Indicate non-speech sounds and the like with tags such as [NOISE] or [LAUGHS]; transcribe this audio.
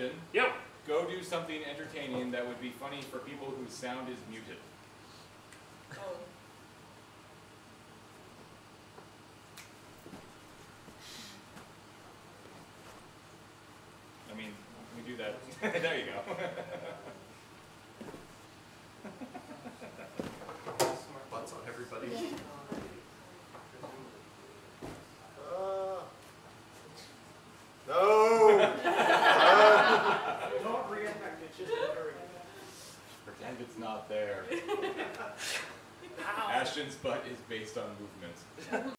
Ashton, Yep. go do something entertaining that would be funny for people whose sound is muted. Oh. I mean, we do that. [LAUGHS] there you go. Smart butts on everybody. [LAUGHS] It's not there. [LAUGHS] Ashton's butt is based on movement. [LAUGHS]